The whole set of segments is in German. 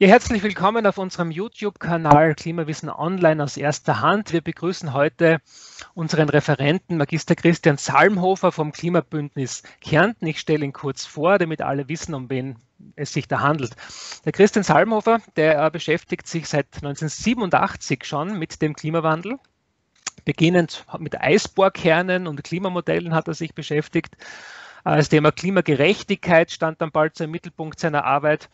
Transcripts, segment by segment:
Ja, herzlich willkommen auf unserem YouTube-Kanal Klimawissen Online aus erster Hand. Wir begrüßen heute unseren Referenten Magister Christian Salmhofer vom Klimabündnis Kärnten. Ich stelle ihn kurz vor, damit alle wissen, um wen es sich da handelt. Der Christian Salmhofer, der beschäftigt sich seit 1987 schon mit dem Klimawandel. Beginnend mit Eisbohrkernen und Klimamodellen hat er sich beschäftigt. Das Thema Klimagerechtigkeit stand dann bald im Mittelpunkt seiner Arbeit.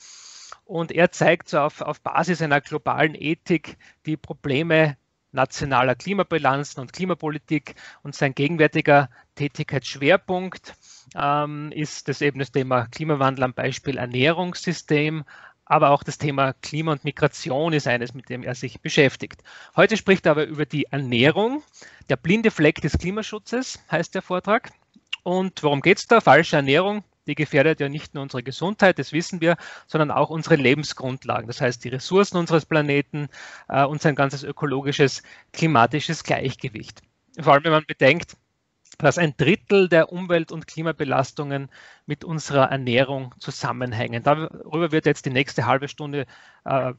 Und er zeigt so auf, auf Basis einer globalen Ethik die Probleme nationaler Klimabilanzen und Klimapolitik. Und sein gegenwärtiger Tätigkeitsschwerpunkt ähm, ist das eben das Thema Klimawandel am Beispiel Ernährungssystem, aber auch das Thema Klima und Migration ist eines, mit dem er sich beschäftigt. Heute spricht er aber über die Ernährung. Der blinde Fleck des Klimaschutzes heißt der Vortrag. Und worum geht es da? Falsche Ernährung die gefährdet ja nicht nur unsere Gesundheit, das wissen wir, sondern auch unsere Lebensgrundlagen. Das heißt, die Ressourcen unseres Planeten äh, und sein ganzes ökologisches, klimatisches Gleichgewicht. Vor allem, wenn man bedenkt, dass ein Drittel der Umwelt- und Klimabelastungen mit unserer Ernährung zusammenhängen. Darüber wird jetzt die nächste halbe Stunde äh,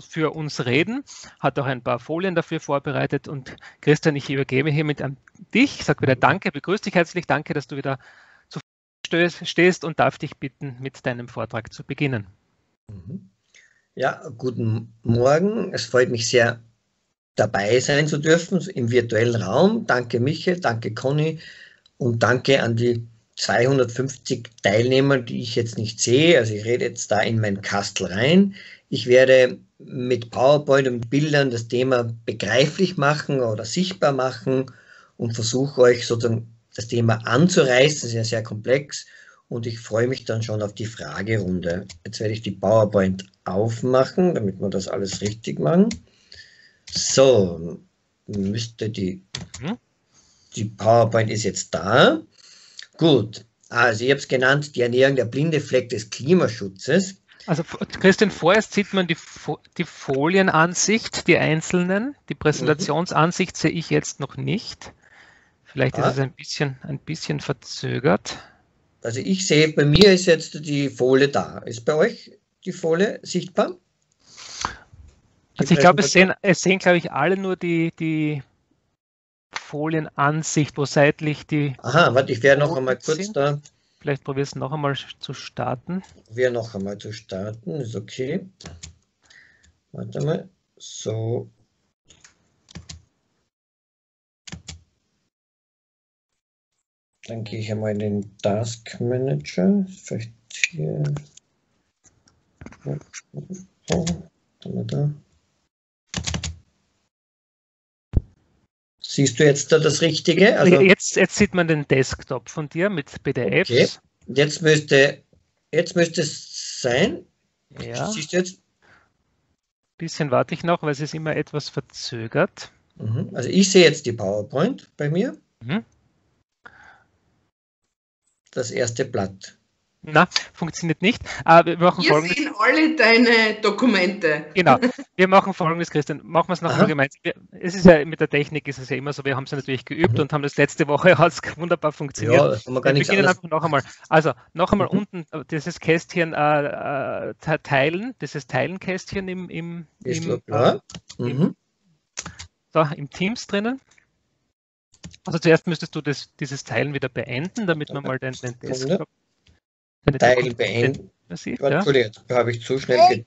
für uns reden, hat auch ein paar Folien dafür vorbereitet und Christian, ich übergebe hiermit an dich, sage wieder Danke, begrüße dich herzlich, danke, dass du wieder stehst und darf dich bitten, mit deinem Vortrag zu beginnen. Mhm. Ja, guten Morgen. Es freut mich sehr, dabei sein zu dürfen im virtuellen Raum. Danke Michael, danke Conny und danke an die 250 Teilnehmer, die ich jetzt nicht sehe. Also ich rede jetzt da in mein Kastel rein. Ich werde mit PowerPoint und Bildern das Thema begreiflich machen oder sichtbar machen und versuche euch sozusagen das Thema anzureißen. Ist ja sehr komplex und ich freue mich dann schon auf die Fragerunde. Jetzt werde ich die PowerPoint aufmachen, damit wir das alles richtig machen. So, müsste die, mhm. die PowerPoint ist jetzt da. Gut, also ich habe es genannt, die Ernährung der blinde Fleck des Klimaschutzes. Also Christian, vorerst sieht man die, die Folienansicht, die einzelnen. Die Präsentationsansicht sehe ich jetzt noch nicht. Vielleicht ah. ist es ein bisschen, ein bisschen verzögert. Also ich sehe, bei mir ist jetzt die Folie da. Ist bei euch die Folie sichtbar? also ich glaube, es sehen, es sehen, glaube ich, alle nur die, die Folienansicht, wo seitlich die. Aha, warte, ich werde noch einmal kurz sind. da. Vielleicht probierst du noch einmal zu starten. Wäre noch einmal zu starten, ist okay. Warte mal. So, Dann gehe ich einmal in den Task Manager. Vielleicht hier. Oh, da. Siehst du jetzt da das Richtige? Also, jetzt, jetzt sieht man den Desktop von dir mit PDFs. Okay. Jetzt müsste, jetzt müsste es sein. Ja. Siehst du jetzt? Bisschen warte ich noch, weil es ist immer etwas verzögert. Mhm. Also ich sehe jetzt die PowerPoint bei mir. Mhm das erste Blatt. Na, funktioniert nicht. Aber wir machen wir folgendes. sehen alle deine Dokumente. Genau. Wir machen folgendes, Christian. Machen wir es noch gemeinsam. Es ist ja mit der Technik ist es ja immer so, wir haben es ja natürlich geübt mhm. und haben das letzte Woche hat wunderbar funktioniert. Ja, das haben wir gar wir beginnen einfach noch einmal. Also noch einmal mhm. unten äh, dieses Kästchen äh, äh, teilen, dieses Teilen-Kästchen im, im, im, äh, mhm. so, im Teams drinnen. Also zuerst müsstest du das, dieses Teilen wieder beenden, damit man mal den, den Desktop... Teil beenden. Sieht, ja? da habe ich zu schnell gedrückt.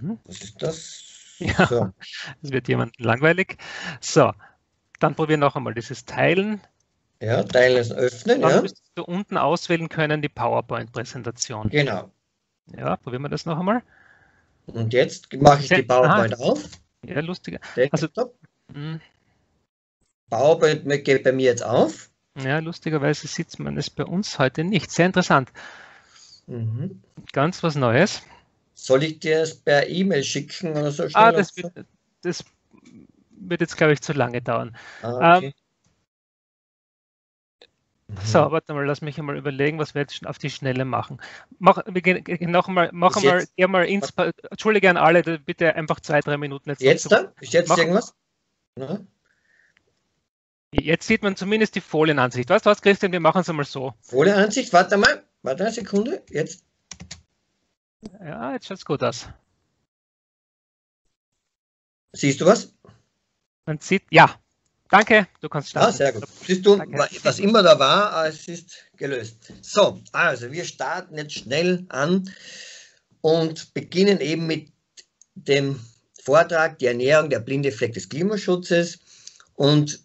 Mhm. Was ist das? Ja, so. es wird jemand langweilig. So, dann probieren noch einmal dieses Teilen. Ja, Teilen ist öffnen. Dann ja. müsstest du unten auswählen können die PowerPoint-Präsentation. Genau. Ja, probieren wir das noch einmal. Und jetzt mache ich die PowerPoint Aha. auf. Ja, lustiger. Also, mh. PowerPoint geht bei mir jetzt auf. Ja, lustigerweise sieht man es bei uns heute nicht. Sehr interessant. Mhm. Ganz was Neues. Soll ich dir es per E-Mail schicken oder so? Ah, das wird, das wird, jetzt, glaube ich, zu lange dauern. Ah, okay. ähm, mhm. So, warte mal, lass mich einmal überlegen, was wir jetzt auf die Schnelle machen. Mach, wir gehen noch mal, machen mal, geh mal ins, Entschuldige an alle, bitte einfach zwei, drei Minuten jetzt. Jetzt da? Ist jetzt machen. irgendwas? Ja. Jetzt sieht man zumindest die Folienansicht. Weißt du was, Christian? Wir machen es einmal so. Folienansicht, warte mal, warte eine Sekunde. Jetzt. Ja, jetzt schaut es gut aus. Siehst du was? Man sieht, ja. Danke, du kannst starten. Ah, sehr gut. Siehst du, Danke. was immer da war, es ist gelöst. So, also wir starten jetzt schnell an und beginnen eben mit dem Vortrag Die Ernährung, der blinde Fleck des Klimaschutzes. Und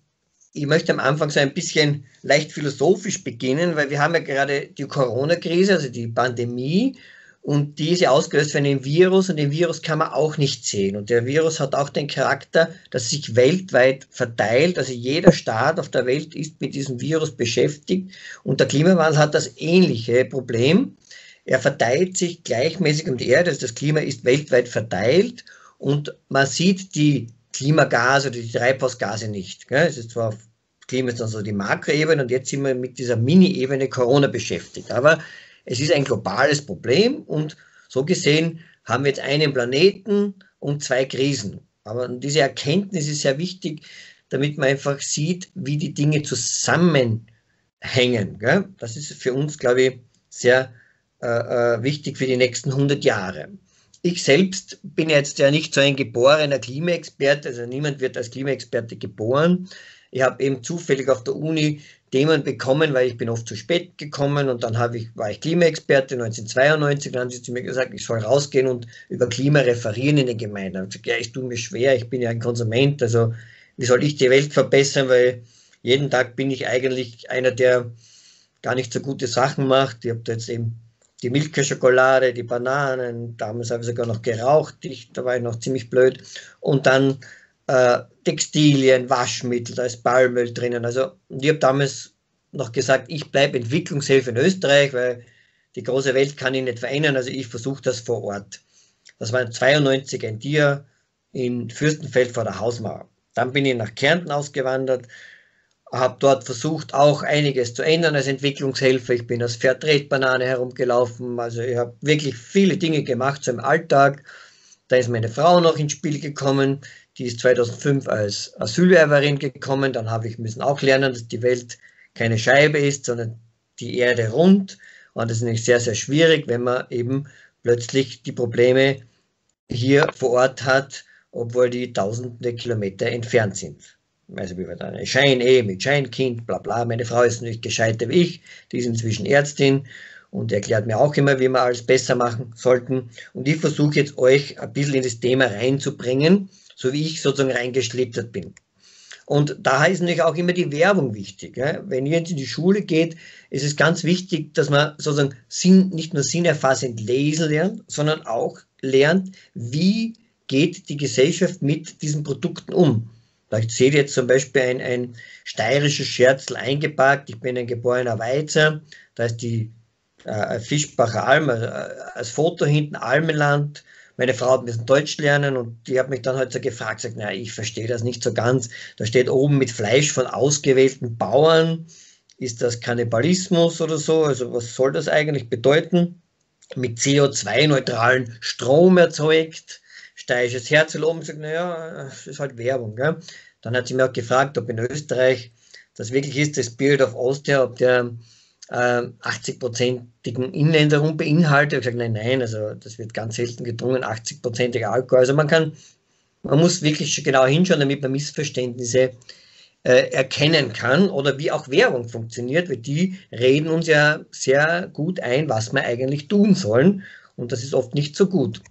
ich möchte am Anfang so ein bisschen leicht philosophisch beginnen, weil wir haben ja gerade die Corona-Krise, also die Pandemie, und die ist ja ausgelöst von einem Virus und den Virus kann man auch nicht sehen. Und der Virus hat auch den Charakter, dass sich weltweit verteilt. Also jeder Staat auf der Welt ist mit diesem Virus beschäftigt. Und der Klimawandel hat das ähnliche Problem. Er verteilt sich gleichmäßig um die Erde. Also das Klima ist weltweit verteilt. Und man sieht die Klimagase oder die Treibhausgase nicht. Es ist zwar Klima ist dann so die Makroebene und jetzt sind wir mit dieser Mini-Ebene Corona beschäftigt. Aber es ist ein globales Problem und so gesehen haben wir jetzt einen Planeten und zwei Krisen. Aber diese Erkenntnis ist sehr wichtig, damit man einfach sieht, wie die Dinge zusammenhängen. Das ist für uns, glaube ich, sehr äh, äh wichtig für die nächsten 100 Jahre. Ich selbst bin jetzt ja nicht so ein geborener Klimaexperte, also niemand wird als Klimaexperte geboren. Ich habe eben zufällig auf der Uni Themen bekommen, weil ich bin oft zu spät gekommen und dann ich, war ich Klimaexperte 1992, dann haben sie zu mir gesagt, ich soll rausgehen und über Klima referieren in den Gemeinden. Ich gesagt, ja, ich tue mir schwer, ich bin ja ein Konsument, also wie soll ich die Welt verbessern, weil jeden Tag bin ich eigentlich einer, der gar nicht so gute Sachen macht. Ich habe jetzt eben die Milchschokolade, die Bananen, damals habe ich sogar noch geraucht, ich, da war ich noch ziemlich blöd. Und dann äh, Textilien, Waschmittel, da ist Palmöl drinnen. Also ich habe damals noch gesagt, ich bleibe Entwicklungshilfe in Österreich, weil die große Welt kann ich nicht verändern, also ich versuche das vor Ort. Das war 92 ein Tier in Fürstenfeld vor der Hausmauer. Dann bin ich nach Kärnten ausgewandert, habe dort versucht, auch einiges zu ändern als Entwicklungshelfer. Ich bin als Fairtrade-Banane herumgelaufen, also ich habe wirklich viele Dinge gemacht, so im Alltag. Da ist meine Frau noch ins Spiel gekommen, die ist 2005 als Asylwerberin gekommen. Dann habe ich müssen auch lernen, dass die Welt keine Scheibe ist, sondern die Erde rund. Und das ist nämlich sehr, sehr schwierig, wenn man eben plötzlich die Probleme hier vor Ort hat, obwohl die tausende Kilometer entfernt sind. Also wie dann eine Schein-Ehe mit Scheinkind, bla bla. Meine Frau ist nicht gescheiter wie ich, die ist inzwischen Ärztin und erklärt mir auch immer, wie wir alles besser machen sollten. Und ich versuche jetzt euch ein bisschen in das Thema reinzubringen so wie ich sozusagen reingeschlittert bin. Und da ist natürlich auch immer die Werbung wichtig. Wenn ihr jetzt in die Schule geht, ist es ganz wichtig, dass man sozusagen Sinn, nicht nur sinnerfassend lesen lernt, sondern auch lernt, wie geht die Gesellschaft mit diesen Produkten um. Vielleicht seht ihr jetzt zum Beispiel ein, ein steirisches Scherzel eingepackt. Ich bin ein geborener Weizer. Da ist die äh, Fischbacher Alm, also, äh, als Foto hinten Almenland, meine Frau hat bisschen Deutsch lernen und die hat mich dann halt so gefragt, sagt, na, ich verstehe das nicht so ganz. Da steht oben mit Fleisch von ausgewählten Bauern. Ist das Kannibalismus oder so? Also was soll das eigentlich bedeuten? Mit CO2-neutralen Strom erzeugt. Steirisches Herz oben sagt, naja, das ist halt Werbung. Gell? Dann hat sie mir auch gefragt, ob in Österreich das wirklich ist, das Spirit of Austria, ob der 80-prozentigen äh, Inländerung beinhaltet. Ich habe gesagt, nein, nein, also das wird ganz selten getrunken, 80-prozentiger Alkohol. Also man kann, man muss wirklich genau hinschauen, damit man Missverständnisse äh, erkennen kann oder wie auch Werbung funktioniert, weil die reden uns ja sehr gut ein, was wir eigentlich tun sollen und das ist oft nicht so gut.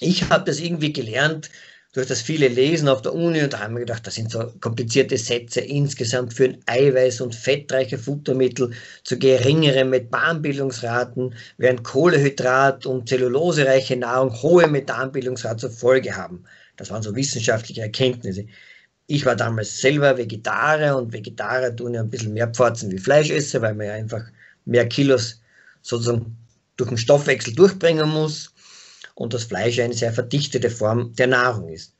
Ich habe das irgendwie gelernt, durch das viele Lesen auf der Uni und da haben wir gedacht, das sind so komplizierte Sätze. Insgesamt führen Eiweiß- und fettreiche Futtermittel zu geringeren Methanbildungsraten, während Kohlehydrat- und zellulosereiche Nahrung hohe Methanbildungsraten zur Folge haben. Das waren so wissenschaftliche Erkenntnisse. Ich war damals selber Vegetarier und Vegetarier tun ja ein bisschen mehr Pforzen wie Fleischesser, weil man ja einfach mehr Kilos sozusagen durch den Stoffwechsel durchbringen muss und das Fleisch eine sehr verdichtete Form der Nahrung ist.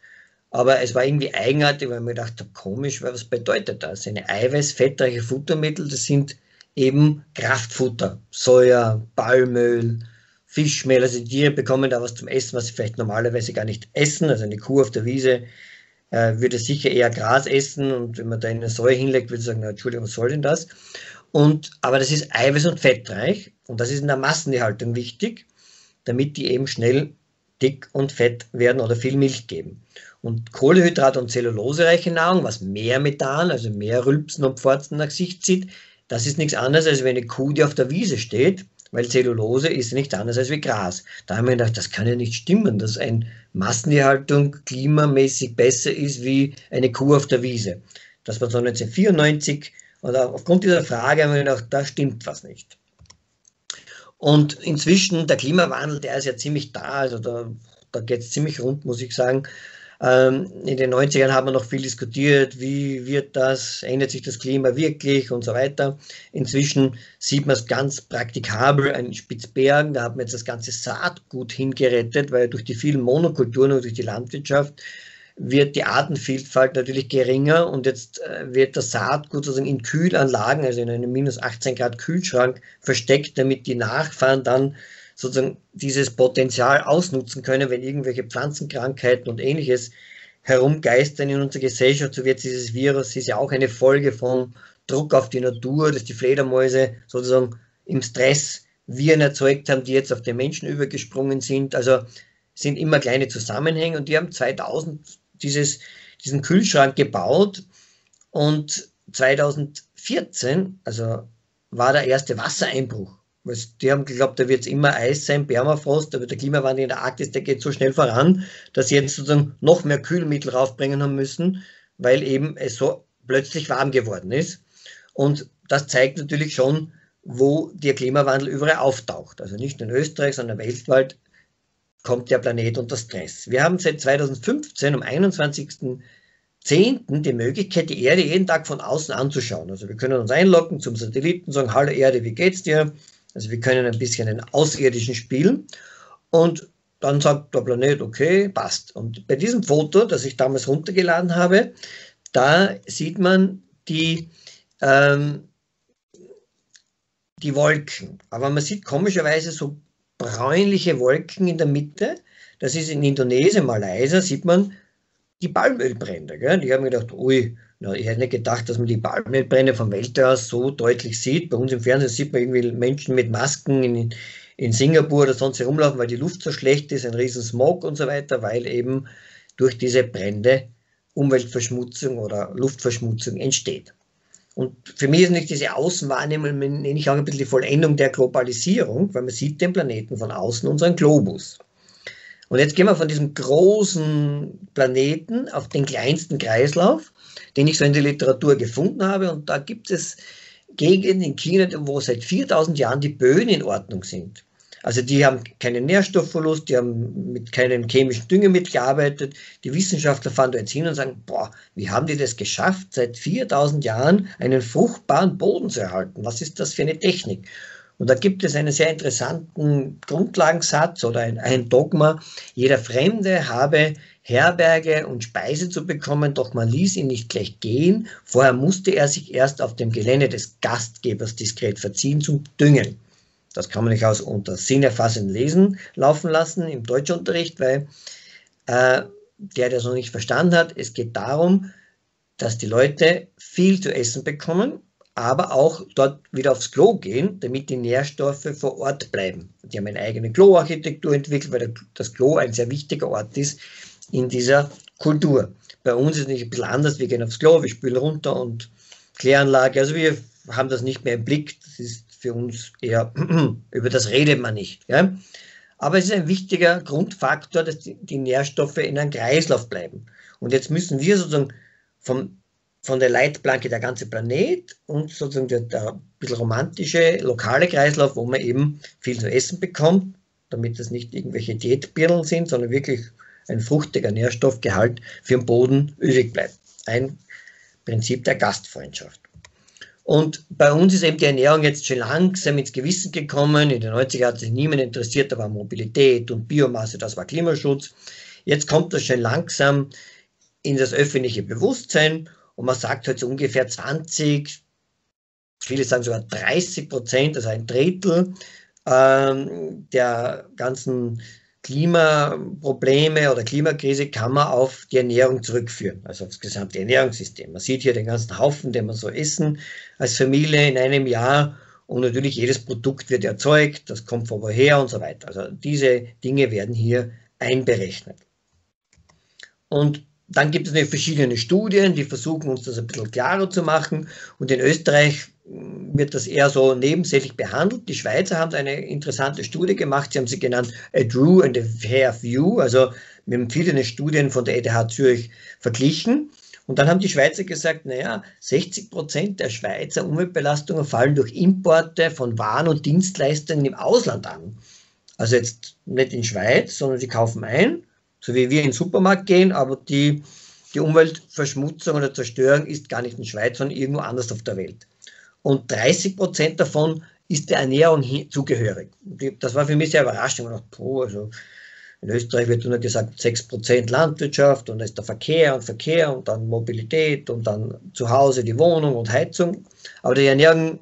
Aber es war irgendwie eigenartig, weil ich mir gedacht komisch, was bedeutet das? Eine eiweißfettreiche Futtermittel, das sind eben Kraftfutter, Soja, Palmöl, Fischmehl. Also die Tiere bekommen da was zum Essen, was sie vielleicht normalerweise gar nicht essen. Also eine Kuh auf der Wiese äh, würde sicher eher Gras essen und wenn man da eine Säure hinlegt, würde ich sagen, na, Entschuldigung, was soll denn das? Und, aber das ist eiweiß- und fettreich und das ist in der Massenerhaltung wichtig. Damit die eben schnell dick und fett werden oder viel Milch geben. Und Kohlehydrat- und zellulosereiche Nahrung, was mehr Methan, also mehr Rülpsen und Pforzen nach sich zieht, das ist nichts anderes als wenn eine Kuh, die auf der Wiese steht, weil Zellulose ist nichts anderes als wie Gras. Da haben wir gedacht, das kann ja nicht stimmen, dass eine Massentierhaltung klimamäßig besser ist wie eine Kuh auf der Wiese. Das war so 1994 und aufgrund dieser Frage haben wir gedacht, da stimmt was nicht. Und inzwischen, der Klimawandel, der ist ja ziemlich da, also da, da geht es ziemlich rund, muss ich sagen. Ähm, in den 90ern haben wir noch viel diskutiert, wie wird das, ändert sich das Klima wirklich und so weiter. Inzwischen sieht man es ganz praktikabel, ein Spitzbergen, da hat man jetzt das ganze Saatgut hingerettet, weil durch die vielen Monokulturen und durch die Landwirtschaft wird die Artenvielfalt natürlich geringer und jetzt äh, wird das Saatgut sozusagen in Kühlanlagen, also in einem minus 18 Grad Kühlschrank versteckt, damit die Nachfahren dann sozusagen dieses Potenzial ausnutzen können, wenn irgendwelche Pflanzenkrankheiten und ähnliches herumgeistern in unserer Gesellschaft. So wird dieses Virus ist ja auch eine Folge von Druck auf die Natur, dass die Fledermäuse sozusagen im Stress Viren erzeugt haben, die jetzt auf den Menschen übergesprungen sind. Also sind immer kleine Zusammenhänge und die haben 2000 dieses, diesen Kühlschrank gebaut und 2014, also war der erste Wassereinbruch. Die haben geglaubt, da wird es immer Eis sein, Permafrost, aber der Klimawandel in der Arktis, der geht so schnell voran, dass sie jetzt sozusagen noch mehr Kühlmittel raufbringen haben müssen, weil eben es so plötzlich warm geworden ist. Und das zeigt natürlich schon, wo der Klimawandel überall auftaucht. Also nicht nur in Österreich, sondern weltweit kommt der Planet unter Stress. Wir haben seit 2015 am 21.10. die Möglichkeit, die Erde jeden Tag von außen anzuschauen. Also wir können uns einloggen zum Satelliten, sagen, hallo Erde, wie geht's dir? Also wir können ein bisschen einen Außerirdischen spielen und dann sagt der Planet, okay, passt. Und bei diesem Foto, das ich damals runtergeladen habe, da sieht man die, ähm, die Wolken. Aber man sieht komischerweise so bräunliche Wolken in der Mitte. Das ist in Indonesien, Malaysia, sieht man die Palmölbrände. Gell? Die haben gedacht, ui, na, ich hätte nicht gedacht, dass man die Palmölbrände vom Weltall aus so deutlich sieht. Bei uns im Fernsehen sieht man irgendwie Menschen mit Masken in, in Singapur oder sonst herumlaufen, weil die Luft so schlecht ist, ein riesen Smog und so weiter, weil eben durch diese Brände Umweltverschmutzung oder Luftverschmutzung entsteht. Und für mich ist nicht diese Außenwahrnehmung, nenne ich auch ein bisschen die Vollendung der Globalisierung, weil man sieht den Planeten von außen, unseren Globus. Und jetzt gehen wir von diesem großen Planeten auf den kleinsten Kreislauf, den ich so in der Literatur gefunden habe. Und da gibt es Gegenden in China, wo seit 4000 Jahren die Böden in Ordnung sind. Also die haben keinen Nährstoffverlust, die haben mit keinem chemischen Düngemittel gearbeitet. Die Wissenschaftler fahren da jetzt hin und sagen, boah, wie haben die das geschafft, seit 4000 Jahren einen fruchtbaren Boden zu erhalten? Was ist das für eine Technik? Und da gibt es einen sehr interessanten Grundlagensatz oder ein, ein Dogma. Jeder Fremde habe Herberge und Speise zu bekommen, doch man ließ ihn nicht gleich gehen. Vorher musste er sich erst auf dem Gelände des Gastgebers diskret verziehen zum Düngen. Das kann man nicht aus unter sinnerfassend Lesen laufen lassen im Deutschunterricht, weil äh, der, der es noch nicht verstanden hat, es geht darum, dass die Leute viel zu essen bekommen, aber auch dort wieder aufs Klo gehen, damit die Nährstoffe vor Ort bleiben. Die haben eine eigene Kloarchitektur entwickelt, weil das Klo ein sehr wichtiger Ort ist in dieser Kultur. Bei uns ist es nicht ein bisschen anders, wir gehen aufs Klo, wir spülen runter und Kläranlage, also wir haben das nicht mehr im Blick, das ist für uns eher, über das redet man nicht. Ja? Aber es ist ein wichtiger Grundfaktor, dass die, die Nährstoffe in einem Kreislauf bleiben. Und jetzt müssen wir sozusagen vom, von der Leitplanke der ganze Planet und sozusagen der, der bisschen romantische lokale Kreislauf, wo man eben viel zu essen bekommt, damit das nicht irgendwelche Diätbirnen sind, sondern wirklich ein fruchtiger Nährstoffgehalt für den Boden übrig bleibt. Ein Prinzip der Gastfreundschaft. Und bei uns ist eben die Ernährung jetzt schon langsam ins Gewissen gekommen. In den 90er hat sich niemand interessiert, da war Mobilität und Biomasse, das war Klimaschutz. Jetzt kommt das schon langsam in das öffentliche Bewusstsein und man sagt heute so ungefähr 20, viele sagen sogar 30 Prozent, also ein Drittel ähm, der ganzen Klimaprobleme oder Klimakrise kann man auf die Ernährung zurückführen, also auf das gesamte Ernährungssystem. Man sieht hier den ganzen Haufen, den wir so essen als Familie in einem Jahr Und natürlich jedes Produkt wird erzeugt, das kommt von woher und so weiter. Also diese Dinge werden hier einberechnet. Und dann gibt es verschiedene Studien, die versuchen uns das ein bisschen klarer zu machen. Und in Österreich wird das eher so nebensächlich behandelt. Die Schweizer haben eine interessante Studie gemacht. Sie haben sie genannt A Drew and a Fair View. Also wir haben viele Studien von der ETH Zürich verglichen. Und dann haben die Schweizer gesagt, naja, 60 Prozent der Schweizer Umweltbelastungen fallen durch Importe von Waren und Dienstleistungen im Ausland an. Also jetzt nicht in Schweiz, sondern sie kaufen ein, so wie wir in den Supermarkt gehen, aber die, die Umweltverschmutzung oder Zerstörung ist gar nicht in Schweiz, sondern irgendwo anders auf der Welt. Und 30 Prozent davon ist der Ernährung zugehörig. Das war für mich sehr überraschend. Ich dachte, oh, also in Österreich wird nur gesagt 6% Landwirtschaft und da ist der Verkehr und Verkehr und dann Mobilität und dann zu Hause die Wohnung und Heizung. Aber die Ernährung,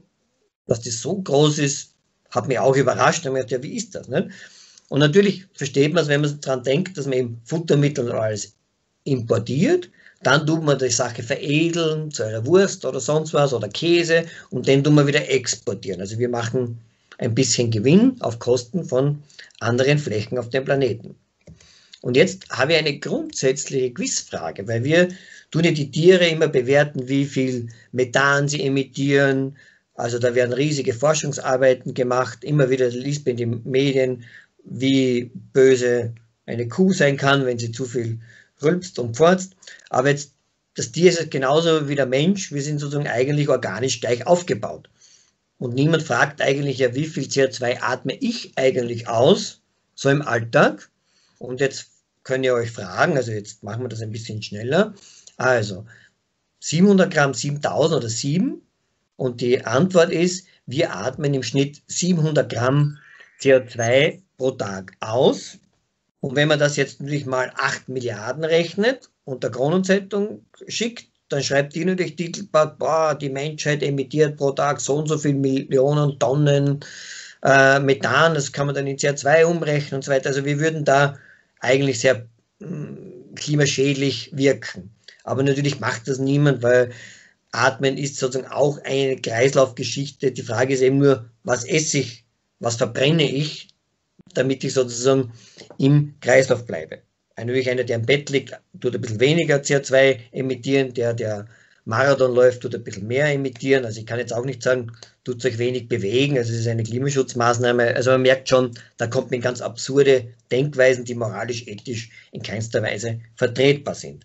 dass das so groß ist, hat mich auch überrascht. Und ich dachte, ja, wie ist das? Nicht? Und natürlich versteht man es, wenn man daran denkt, dass man eben Futtermittel und alles importiert. Dann tut man die Sache veredeln zu einer Wurst oder sonst was oder Käse und den tun wir wieder exportieren. Also wir machen ein bisschen Gewinn auf Kosten von anderen Flächen auf dem Planeten. Und jetzt habe ich eine grundsätzliche Quizfrage, weil wir tun ja die Tiere immer bewerten, wie viel Methan sie emittieren. Also da werden riesige Forschungsarbeiten gemacht. Immer wieder liest man in den Medien, wie böse eine Kuh sein kann, wenn sie zu viel rülpst und furzt. Aber jetzt, das Tier ist genauso wie der Mensch. Wir sind sozusagen eigentlich organisch gleich aufgebaut. Und niemand fragt eigentlich ja, wie viel CO2 atme ich eigentlich aus, so im Alltag. Und jetzt könnt ihr euch fragen, also jetzt machen wir das ein bisschen schneller. Also 700 Gramm, 7000 oder 7. Und die Antwort ist, wir atmen im Schnitt 700 Gramm CO2 pro Tag aus. Und wenn man das jetzt natürlich mal 8 Milliarden rechnet und der Kronenzeitung schickt, dann schreibt die natürlich Titelblatt, boah, die Menschheit emittiert pro Tag so und so viele Millionen Tonnen äh, Methan, das kann man dann in CO2 umrechnen und so weiter. Also wir würden da eigentlich sehr mh, hm, klimaschädlich wirken. Aber natürlich macht das niemand, weil Atmen ist sozusagen auch eine Kreislaufgeschichte. Die Frage ist eben nur, was esse ich, was verbrenne ich, damit ich sozusagen im Kreislauf bleibe. Natürlich einer, der im Bett liegt, tut ein bisschen weniger CO2 emittieren, der, der Marathon läuft, tut ein bisschen mehr emittieren. Also ich kann jetzt auch nicht sagen, tut euch wenig bewegen. Also es ist eine Klimaschutzmaßnahme. Also man merkt schon, da kommt man ganz absurde Denkweisen, die moralisch, ethisch in keinster Weise vertretbar sind.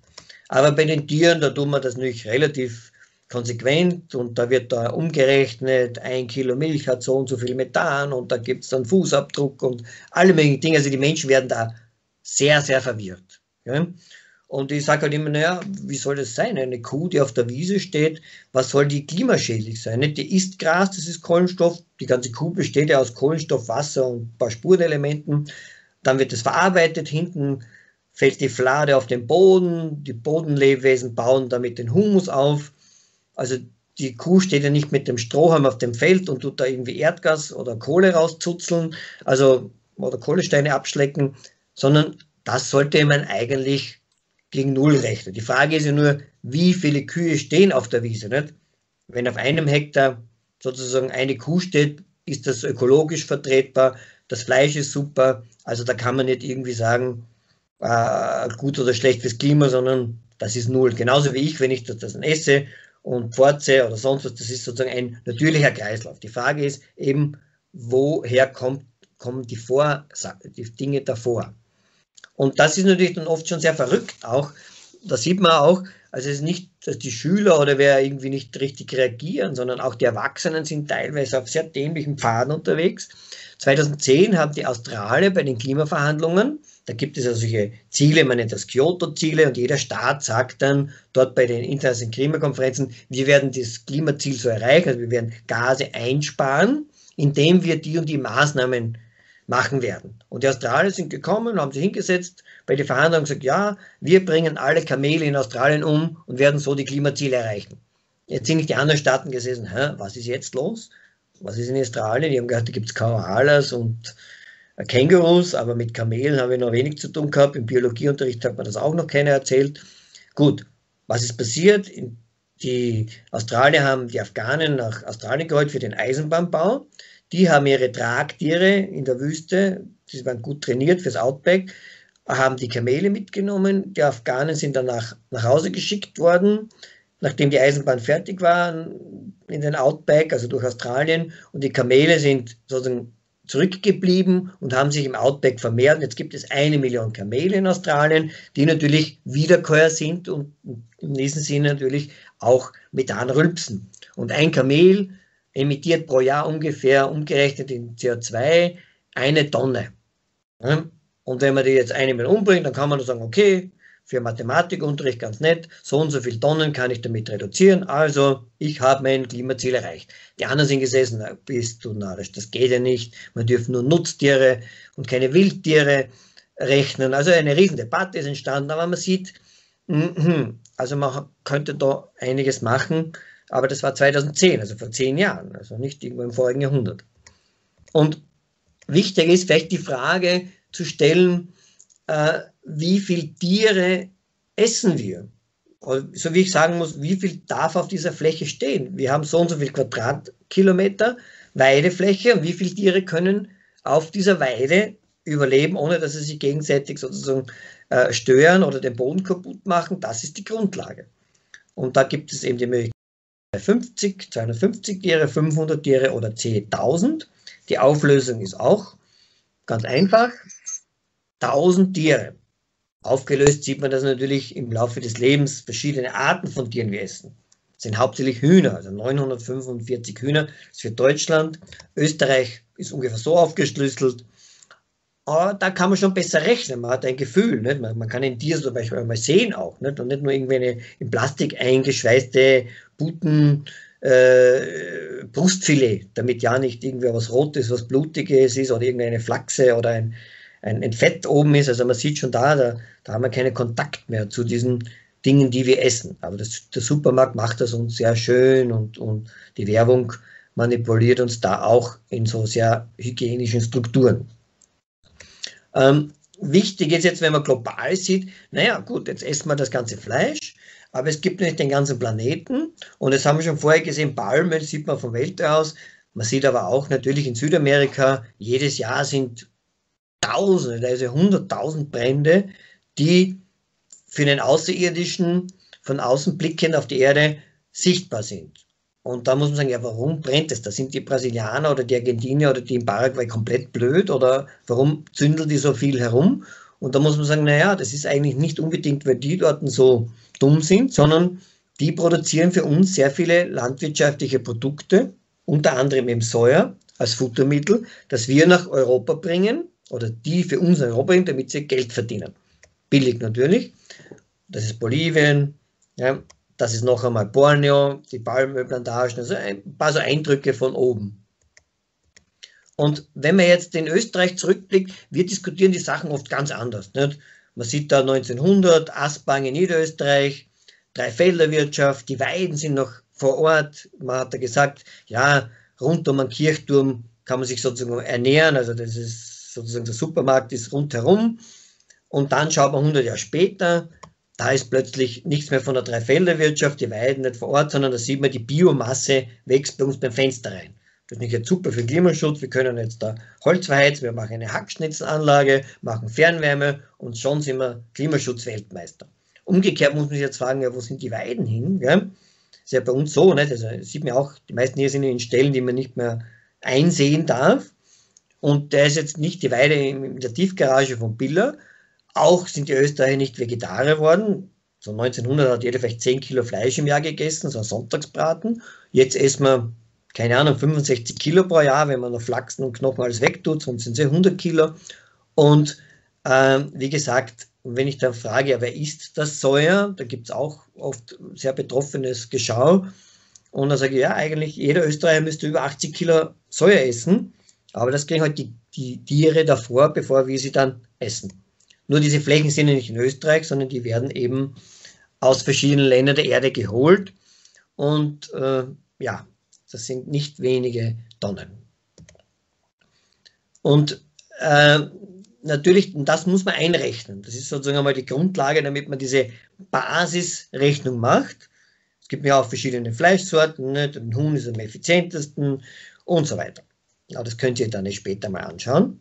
Aber bei den Tieren, da tun wir das natürlich relativ konsequent und da wird da umgerechnet, ein Kilo Milch hat so und so viel Methan und da gibt es dann Fußabdruck und alle möglichen Dinge. Also die Menschen werden da sehr, sehr verwirrt. Ja? Und ich sage halt immer, naja, wie soll das sein? Eine Kuh, die auf der Wiese steht, was soll die klimaschädlich sein? Nicht? Die isst Gras, das ist Kohlenstoff. Die ganze Kuh besteht ja aus Kohlenstoff, Wasser und ein paar Spurenelementen. Dann wird es verarbeitet, hinten fällt die Flade auf den Boden, die Bodenlebewesen bauen damit den Humus auf. Also die Kuh steht ja nicht mit dem Strohhalm auf dem Feld und tut da irgendwie Erdgas oder Kohle rauszuzeln, also oder Kohlesteine abschlecken, sondern das sollte man eigentlich gegen Null rechnen. Die Frage ist ja nur, wie viele Kühe stehen auf der Wiese. Nicht? Wenn auf einem Hektar sozusagen eine Kuh steht, ist das ökologisch vertretbar, das Fleisch ist super, also da kann man nicht irgendwie sagen, äh, gut oder schlecht fürs Klima, sondern das ist null. Genauso wie ich, wenn ich das, das esse und Pforze oder sonst was, das ist sozusagen ein natürlicher Kreislauf. Die Frage ist eben, woher kommt, kommen die, Vor die Dinge davor? Und das ist natürlich dann oft schon sehr verrückt auch. Da sieht man auch, also es ist nicht, dass die Schüler oder wer irgendwie nicht richtig reagieren, sondern auch die Erwachsenen sind teilweise auf sehr dämlichen Pfaden unterwegs. 2010 haben die Australier bei den Klimaverhandlungen, da gibt es ja solche Ziele, man nennt das Kyoto-Ziele und jeder Staat sagt dann dort bei den internationalen Klimakonferenzen, wir werden das Klimaziel so erreichen, also wir werden Gase einsparen, indem wir die und die Maßnahmen machen werden. Und die Australier sind gekommen, haben sich hingesetzt bei den Verhandlungen gesagt, ja, wir bringen alle Kamele in Australien um und werden so die Klimaziele erreichen. Jetzt sind nicht die anderen Staaten gesessen, Hä, was ist jetzt los? Was ist in Australien? Die haben gedacht, da gibt es Koalas und Kängurus, aber mit Kamelen habe ich noch wenig zu tun gehabt. Im Biologieunterricht hat man das auch noch keiner erzählt. Gut, was ist passiert? die Australier haben die Afghanen nach Australien geholt für den Eisenbahnbau. Die haben ihre Tragtiere in der Wüste, die waren gut trainiert fürs Outback, haben die Kamele mitgenommen. Die Afghanen sind danach nach Hause geschickt worden, nachdem die Eisenbahn fertig war in den Outback, also durch Australien. Und die Kamele sind sozusagen zurückgeblieben und haben sich im Outback vermehrt. Jetzt gibt es eine Million Kamele in Australien, die natürlich Wiederkäuer sind und in diesem Sinne natürlich auch Methan rülpsen. Und ein Kamel emittiert pro Jahr ungefähr umgerechnet in CO2 eine Tonne. Und wenn man die jetzt eine Million umbringt, dann kann man sagen, okay, für Mathematikunterricht ganz nett, so und so viele Tonnen kann ich damit reduzieren, also ich habe mein Klimaziel erreicht. Die anderen sind gesessen, na, bist du narrisch, das geht ja nicht, man dürfen nur Nutztiere und keine Wildtiere rechnen. Also eine riesen Debatte ist entstanden, aber man sieht, mhm, also man könnte da einiges machen, aber das war 2010, also vor zehn Jahren, also nicht irgendwo im vorigen Jahrhundert. Und wichtig ist vielleicht die Frage zu stellen, äh, wie viel Tiere essen wir? So wie ich sagen muss, wie viel darf auf dieser Fläche stehen? Wir haben so und so viel Quadratkilometer Weidefläche und wie viele Tiere können auf dieser Weide überleben, ohne dass sie sich gegenseitig sozusagen äh, stören oder den Boden kaputt machen. Das ist die Grundlage. Und da gibt es eben die Möglichkeit 50, 250 Tiere, 500 Tiere oder 10.000. Die Auflösung ist auch ganz einfach. 1000 Tiere. Aufgelöst sieht man das natürlich im Laufe des Lebens, verschiedene Arten von Tieren wir essen. Das sind hauptsächlich Hühner, also 945 Hühner, das ist für Deutschland. Österreich ist ungefähr so aufgeschlüsselt. Aber da kann man schon besser rechnen, man hat ein Gefühl. Nicht? Man, man kann ein Tier zum Beispiel mal sehen auch nicht? und nicht nur irgendwie eine in Plastik eingeschweißte Buten, äh, Brustfilet, damit ja nicht irgendwie was Rotes, was Blutiges ist oder irgendeine Flachse oder ein, ein, ein Fett oben ist. Also man sieht schon da, da, da haben wir keinen Kontakt mehr zu diesen Dingen, die wir essen. Aber das, der Supermarkt macht das uns sehr schön und, und die Werbung manipuliert uns da auch in so sehr hygienischen Strukturen. Ähm, wichtig ist jetzt, wenn man global sieht, naja gut, jetzt essen wir das ganze Fleisch, aber es gibt nicht den ganzen Planeten und das haben wir schon vorher gesehen, Palmen sieht man vom Welt aus, man sieht aber auch natürlich in Südamerika, jedes Jahr sind Tausende, also hunderttausend Brände, die für den Außerirdischen von außen blickend auf die Erde sichtbar sind. Und da muss man sagen, ja, warum brennt es? Da sind die Brasilianer oder die Argentinier oder die in Paraguay komplett blöd oder warum zündeln die so viel herum? Und da muss man sagen, naja, das ist eigentlich nicht unbedingt, weil die dort so dumm sind, sondern die produzieren für uns sehr viele landwirtschaftliche Produkte, unter anderem eben Soja als Futtermittel, das wir nach Europa bringen oder die für uns in Europa sind, damit sie Geld verdienen. Billig natürlich. Das ist Bolivien, ja, das ist noch einmal Borneo, die Palmölplantagen, also ein paar so Eindrücke von oben. Und wenn man jetzt in Österreich zurückblickt, wir diskutieren die Sachen oft ganz anders. Nicht? Man sieht da 1900, Aspang in Niederösterreich, Dreifelderwirtschaft, die Weiden sind noch vor Ort. Man hat da gesagt, ja, rund um einen Kirchturm kann man sich sozusagen ernähren, also das ist sozusagen der Supermarkt ist rundherum. Und dann schaut man 100 Jahre später, da ist plötzlich nichts mehr von der Dreifelderwirtschaft, die Weiden nicht vor Ort, sondern da sieht man, die Biomasse wächst bei uns beim Fenster rein. Das ist nicht jetzt super für Klimaschutz, wir können jetzt da Holz verheizen, wir machen eine Hackschnitzelanlage, machen Fernwärme und schon sind wir Klimaschutzweltmeister. Umgekehrt muss man sich jetzt fragen, ja, wo sind die Weiden hin? Das ist ja bei uns so, nicht? Also sieht man auch, die meisten hier sind in Stellen, die man nicht mehr einsehen darf. Und der ist jetzt nicht die Weide in der Tiefgarage von Biller. Auch sind die Österreicher nicht Vegetarier geworden. So 1900 hat jeder vielleicht 10 Kilo Fleisch im Jahr gegessen, so ein Sonntagsbraten. Jetzt essen wir, keine Ahnung, 65 Kilo pro Jahr, wenn man noch Flachsen und Knochen alles wegtut, sonst sind sie 100 Kilo. Und ähm, wie gesagt, wenn ich dann frage, ja, wer isst das Soja, da gibt es auch oft sehr betroffenes Geschau. Und dann sage ich, ja, eigentlich jeder Österreicher müsste über 80 Kilo Soja essen. Aber das kriegen halt die, die Tiere davor, bevor wir sie dann essen. Nur diese Flächen sind ja nicht in Österreich, sondern die werden eben aus verschiedenen Ländern der Erde geholt. Und äh, ja, das sind nicht wenige Tonnen. Und äh, natürlich, das muss man einrechnen. Das ist sozusagen einmal die Grundlage, damit man diese Basisrechnung macht. Es gibt ja auch verschiedene Fleischsorten, ne? der Huhn ist am effizientesten und so weiter. Ja, das könnt ihr dann später mal anschauen.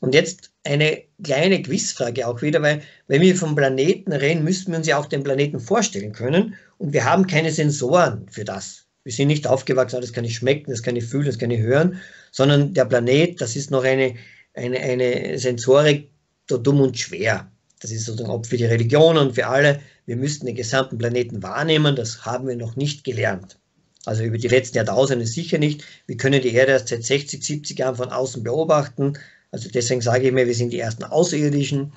Und jetzt eine kleine Quizfrage auch wieder, weil wenn wir vom Planeten reden, müssen wir uns ja auch den Planeten vorstellen können. Und wir haben keine Sensoren für das. Wir sind nicht aufgewachsen, das kann ich schmecken, das kann ich fühlen, das kann ich hören, sondern der Planet, das ist noch eine, eine, eine Sensorik da dumm und schwer. Das ist sozusagen auch für die Religion und für alle. Wir müssten den gesamten Planeten wahrnehmen, das haben wir noch nicht gelernt. Also über die letzten Jahrtausende sicher nicht. Wir können die Erde erst seit 60, 70 Jahren von außen beobachten. Also deswegen sage ich mir, wir sind die ersten Außerirdischen.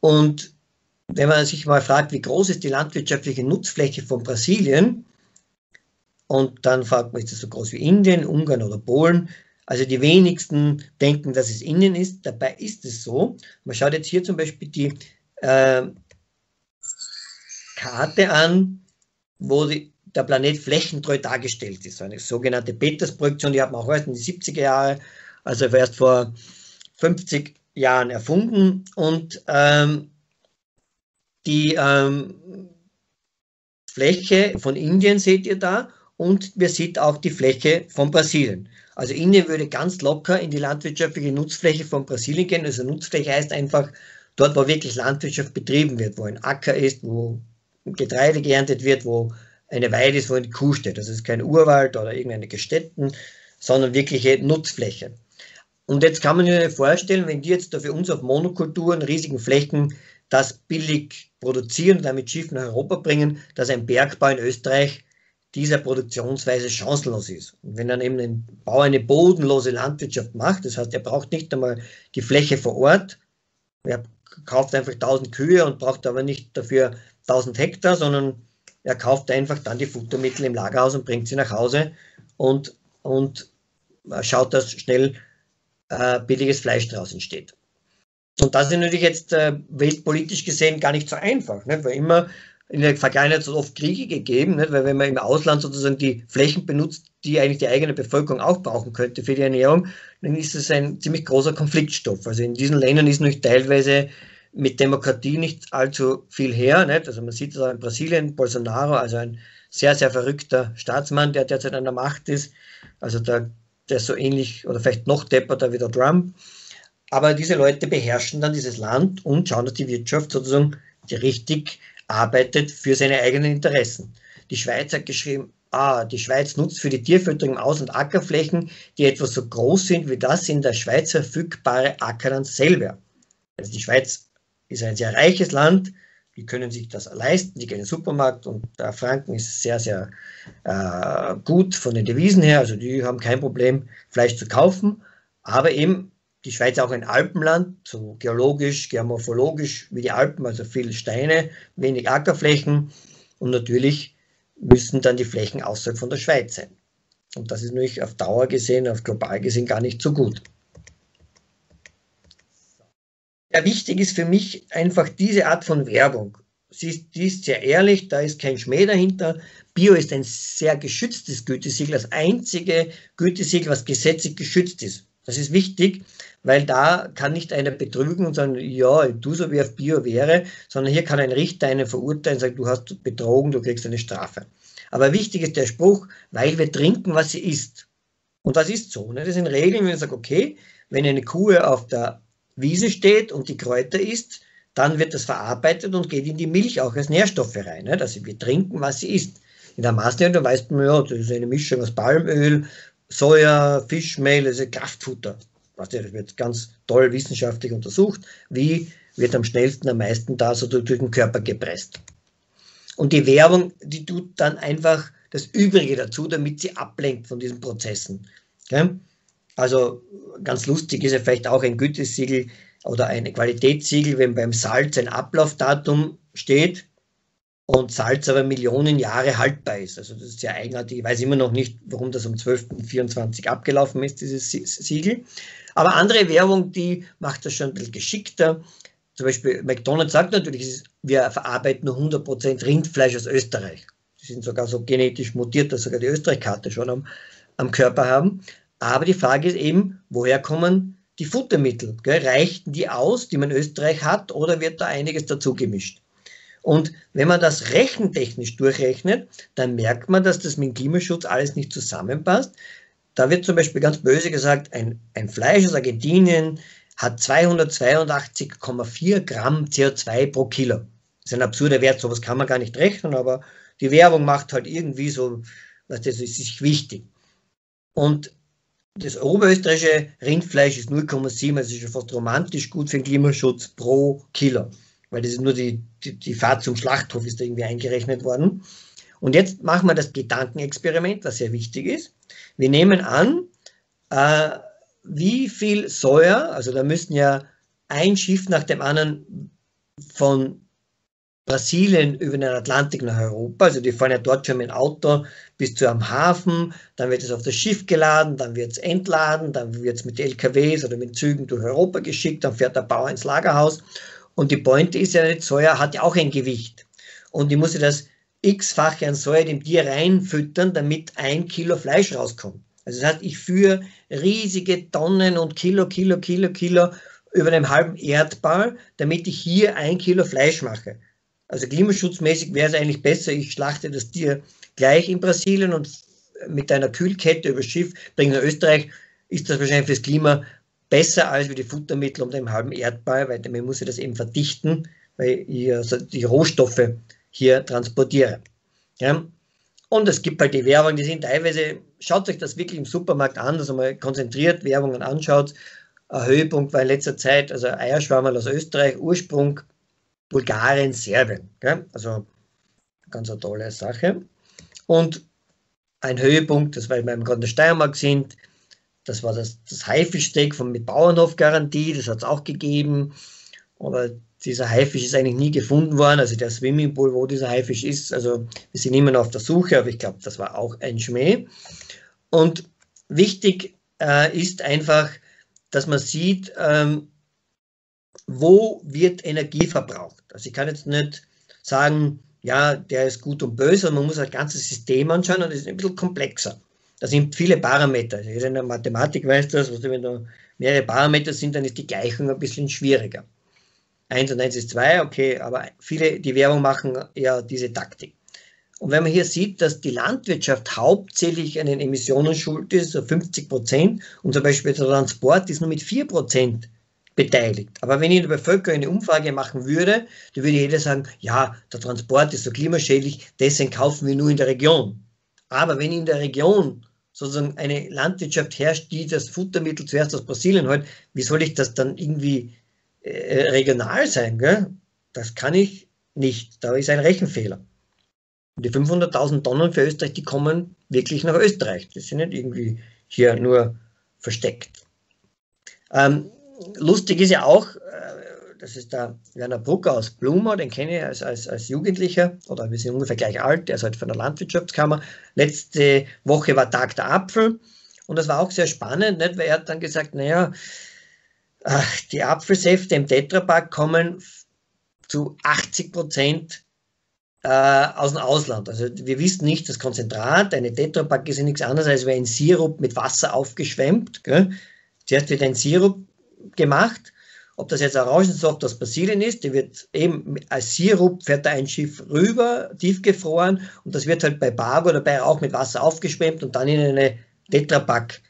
Und wenn man sich mal fragt, wie groß ist die landwirtschaftliche Nutzfläche von Brasilien, und dann fragt man, ist das so groß wie Indien, Ungarn oder Polen? Also die wenigsten denken, dass es Indien ist. Dabei ist es so. Man schaut jetzt hier zum Beispiel die äh, Karte an, wo die, der Planet flächentreu dargestellt ist. Eine sogenannte Peters-Projektion, die hat man auch erst in die 70er Jahre, also erst vor 50 Jahren erfunden. Und ähm, die ähm, Fläche von Indien seht ihr da und wir sieht auch die Fläche von Brasilien. Also Indien würde ganz locker in die landwirtschaftliche Nutzfläche von Brasilien gehen. Also Nutzfläche heißt einfach dort, wo wirklich Landwirtschaft betrieben wird, wo ein Acker ist, wo Getreide geerntet wird, wo eine Weide ist, wo eine Kuh steht. Das ist kein Urwald oder irgendeine Gestetten, sondern wirkliche Nutzfläche. Und jetzt kann man sich vorstellen, wenn die jetzt da für uns auf Monokulturen, riesigen Flächen, das billig produzieren und damit Schiff nach Europa bringen, dass ein Bergbau in Österreich dieser Produktionsweise chancenlos ist. Und wenn dann eben ein Bauer eine bodenlose Landwirtschaft macht, das heißt, er braucht nicht einmal die Fläche vor Ort, er kauft einfach 1000 Kühe und braucht aber nicht dafür 1000 Hektar, sondern er kauft einfach dann die Futtermittel im Lagerhaus und bringt sie nach Hause und, und schaut, dass schnell äh, billiges Fleisch draußen entsteht. Und das ist natürlich jetzt äh, weltpolitisch gesehen gar nicht so einfach, ne? weil immer in der Vergangenheit so oft Kriege gegeben, nicht? weil wenn man im Ausland sozusagen die Flächen benutzt, die eigentlich die eigene Bevölkerung auch brauchen könnte für die Ernährung, dann ist es ein ziemlich großer Konfliktstoff. Also in diesen Ländern ist noch teilweise mit Demokratie nicht allzu viel her. Nicht? Also man sieht es auch in Brasilien, Bolsonaro, also ein sehr, sehr verrückter Staatsmann, der derzeit an der Macht ist. Also der, der ist so ähnlich oder vielleicht noch depperter wie der Trump. Aber diese Leute beherrschen dann dieses Land und schauen, dass die Wirtschaft sozusagen richtig arbeitet für seine eigenen Interessen. Die Schweiz hat geschrieben, ah, die Schweiz nutzt für die Tierfütterung Aus- und Ackerflächen, die etwa so groß sind wie das in der Schweiz verfügbare Ackerland selber. Also die Schweiz ist ein sehr reiches Land, die können sich das leisten, die gehen in den Supermarkt und der Franken ist sehr, sehr äh, gut von den Devisen her, also die haben kein Problem, Fleisch zu kaufen, aber eben die Schweiz auch ein Alpenland, so geologisch, geomorphologisch wie die Alpen, also viele Steine, wenig Ackerflächen. Und natürlich müssen dann die Flächen außerhalb von der Schweiz sein. Und das ist natürlich auf Dauer gesehen, auf global gesehen gar nicht so gut. Ja, wichtig ist für mich einfach diese Art von Werbung. Sie ist, die ist sehr ehrlich, da ist kein Schmäh dahinter. Bio ist ein sehr geschütztes Gütesiegel, das einzige Gütesiegel, was gesetzlich geschützt ist. Das ist wichtig, weil da kann nicht einer betrügen und sagen, ja, du so wie auf Bio wäre, sondern hier kann ein Richter einen verurteilen und sagen, du hast betrogen, du kriegst eine Strafe. Aber wichtig ist der Spruch, weil wir trinken, was sie isst. Und das ist so. Ne? Das sind Regeln, wenn man sagt, okay, wenn eine Kuh auf der Wiese steht und die Kräuter isst, dann wird das verarbeitet und geht in die Milch auch als Nährstoffe rein. Ne? Also wir trinken, was sie isst. In der Maßnahme weißt man, ja, das ist eine Mischung aus Palmöl, Soja, Fischmehl, also Kraftfutter das wird ganz toll wissenschaftlich untersucht, wie wird am schnellsten, am meisten da so durch den Körper gepresst. Und die Werbung, die tut dann einfach das Übrige dazu, damit sie ablenkt von diesen Prozessen. Also ganz lustig ist ja vielleicht auch ein Gütesiegel oder ein Qualitätssiegel, wenn beim Salz ein Ablaufdatum steht und Salz aber Millionen Jahre haltbar ist. Also das ist sehr eigenartig. Ich weiß immer noch nicht, warum das um 12.24 abgelaufen ist, dieses Siegel. Aber andere Werbung, die macht das schon ein bisschen geschickter. Zum Beispiel McDonald's sagt natürlich, wir verarbeiten nur 100% Rindfleisch aus Österreich. Die sind sogar so genetisch mutiert, dass sogar die Österreich-Karte schon am, am Körper haben. Aber die Frage ist eben, woher kommen die Futtermittel? Gell? Reichten die aus, die man in Österreich hat, oder wird da einiges dazu gemischt? Und wenn man das rechentechnisch durchrechnet, dann merkt man, dass das mit dem Klimaschutz alles nicht zusammenpasst. Da wird zum Beispiel ganz böse gesagt, ein, ein Fleisch aus Argentinien hat 282,4 Gramm CO2 pro Kilo. Das ist ein absurder Wert, sowas kann man gar nicht rechnen, aber die Werbung macht halt irgendwie so, was das ist sich wichtig. Und das oberösterreichische Rindfleisch ist 0,7, also ist schon fast romantisch gut für den Klimaschutz pro Kilo, weil das ist nur die, die, die Fahrt zum Schlachthof ist da irgendwie eingerechnet worden. Und jetzt machen wir das Gedankenexperiment, was sehr wichtig ist. Wir nehmen an, äh, wie viel Soja, also da müssten ja ein Schiff nach dem anderen von Brasilien über den Atlantik nach Europa, also die fahren ja dort schon mit dem Auto bis zu einem Hafen, dann wird es auf das Schiff geladen, dann wird es entladen, dann wird es mit LKWs oder mit Zügen durch Europa geschickt, dann fährt der Bauer ins Lagerhaus. Und die Pointe ist ja, die Soja hat ja auch ein Gewicht. Und ich muss ja das x-fache an Soja dem Tier reinfüttern, damit ein Kilo Fleisch rauskommt. Also das heißt, ich führe riesige Tonnen und Kilo, Kilo, Kilo, Kilo über einem halben Erdball, damit ich hier ein Kilo Fleisch mache. Also klimaschutzmäßig wäre es eigentlich besser, ich schlachte das Tier gleich in Brasilien und mit einer Kühlkette über Schiff bringe nach Österreich, ist das wahrscheinlich fürs Klima besser als wie die Futtermittel um den halben Erdball, weil man muss ja das eben verdichten, weil ich also die Rohstoffe hier transportiere. Ja? Und es gibt halt die Werbung, die sind teilweise, schaut euch das wirklich im Supermarkt an, dass man konzentriert Werbungen anschaut. Ein Höhepunkt war in letzter Zeit, also Eierschwammerl aus Österreich, Ursprung Bulgarien, Serbien. Gell? Also ganz eine tolle Sache. Und ein Höhepunkt, das war, wir gerade in der Steiermark sind, das war das, das Haifischsteak von mit Bauernhofgarantie, das hat es auch gegeben. Aber dieser Haifisch ist eigentlich nie gefunden worden, also der Swimmingpool, wo dieser Haifisch ist. Also wir sind immer noch auf der Suche, aber ich glaube, das war auch ein Schmäh. Und wichtig äh, ist einfach, dass man sieht, ähm, wo wird Energie verbraucht. Also ich kann jetzt nicht sagen, ja, der ist gut und böse, man muss ein ganzes System anschauen und das ist ein bisschen komplexer. Da sind viele Parameter. Also in der Mathematik weiß das, also wenn da mehrere Parameter sind, dann ist die Gleichung ein bisschen schwieriger. 1 und 1 ist 2, okay, aber viele, die Werbung machen ja diese Taktik. Und wenn man hier sieht, dass die Landwirtschaft hauptsächlich an den Emissionen schuld ist, so 50 Prozent, und zum Beispiel der Transport ist nur mit 4 Prozent beteiligt. Aber wenn ich in der Bevölkerung eine Umfrage machen würde, dann würde jeder sagen, ja, der Transport ist so klimaschädlich, deswegen kaufen wir nur in der Region. Aber wenn in der Region sozusagen eine Landwirtschaft herrscht, die das Futtermittel zuerst aus Brasilien holt, wie soll ich das dann irgendwie äh, regional sein? Gell? Das kann ich nicht. Da ist ein Rechenfehler. Und die 500.000 Tonnen für Österreich, die kommen wirklich nach Österreich. Die sind nicht irgendwie hier nur versteckt. Ähm, lustig ist ja auch, äh, das ist der Werner Brucker aus Blumer, den kenne ich als, als, als Jugendlicher, oder wir sind ungefähr gleich alt, der ist halt von der Landwirtschaftskammer. Letzte Woche war Tag der Apfel und das war auch sehr spannend, nicht? weil er hat dann gesagt, naja, die Apfelsäfte im Tetrapack kommen zu 80 Prozent äh, aus dem Ausland. Also wir wissen nicht, das Konzentrat, eine Tetrapack ist ja nichts anderes als wie ein Sirup mit Wasser aufgeschwemmt. Gell? Zuerst wird ein Sirup gemacht. Ob das jetzt Orangensaft aus Brasilien ist, die wird eben als Sirup, fährt da ein Schiff rüber, tiefgefroren und das wird halt bei Bargo oder bei Rauch mit Wasser aufgeschwemmt und dann in eine Tetrapack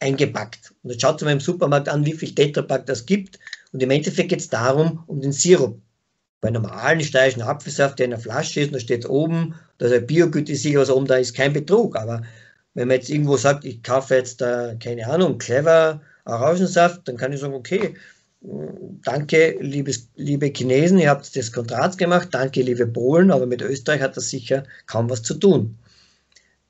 eingepackt. Und jetzt schaut man im Supermarkt an, wie viel Tetrapack das gibt. Und im Endeffekt geht es darum, um den Sirup. Bei normalen steirischen Apfelsaft, der in einer Flasche ist, und da steht oben, da ist ein Biogütesiegel, was oben da ist, kein Betrug. Aber wenn man jetzt irgendwo sagt, ich kaufe jetzt, äh, keine Ahnung, Clever Orangensaft, dann kann ich sagen, okay, danke, liebes, liebe Chinesen, ihr habt das Kontrast gemacht, danke, liebe Polen, aber mit Österreich hat das sicher kaum was zu tun.